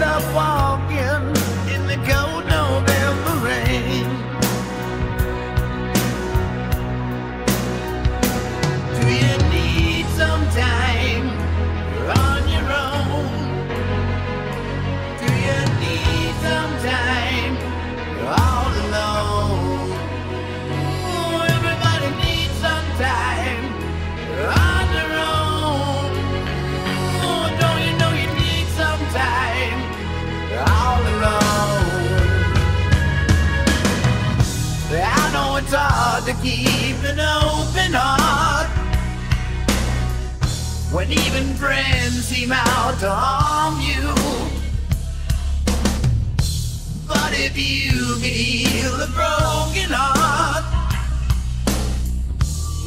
enough. keep an open heart. When even friends seem out to harm you. But if you could heal a broken heart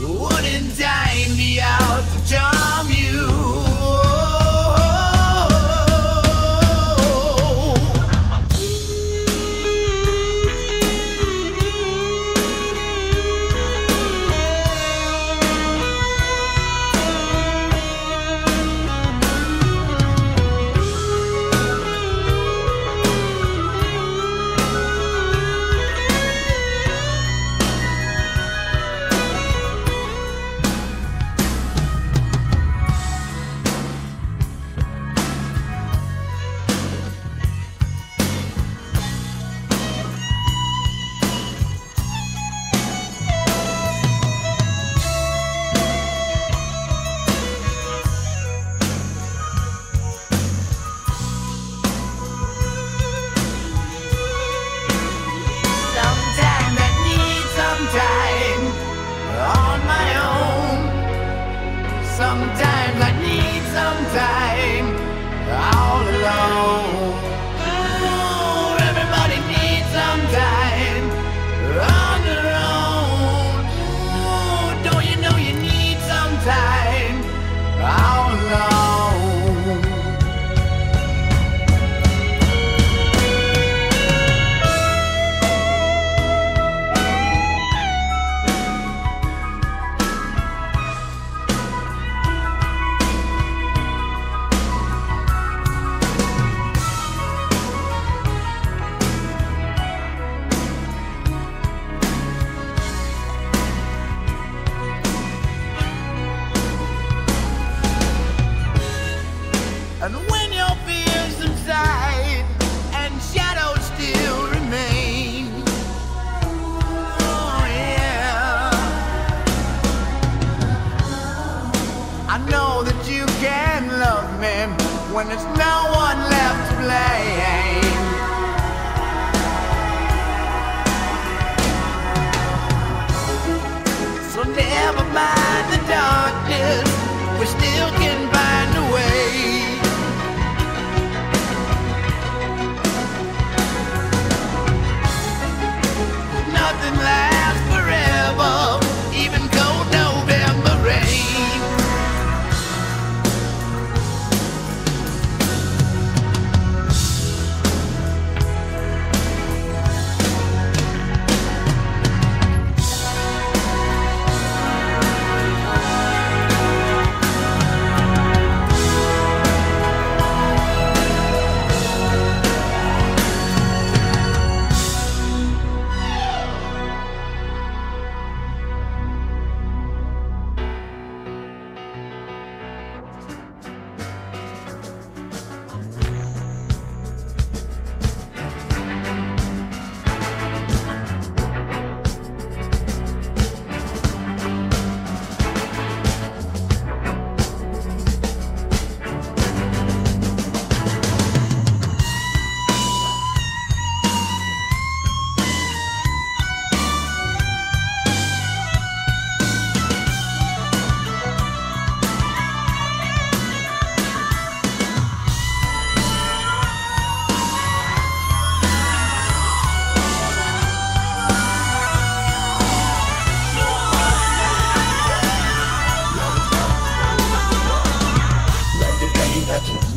Wouldn't time be out to charm you. sometimes I need some time. when it's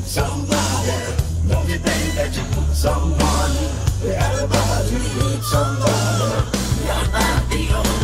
somebody. Don't you think that you someone? Everybody needs somebody. You're not the only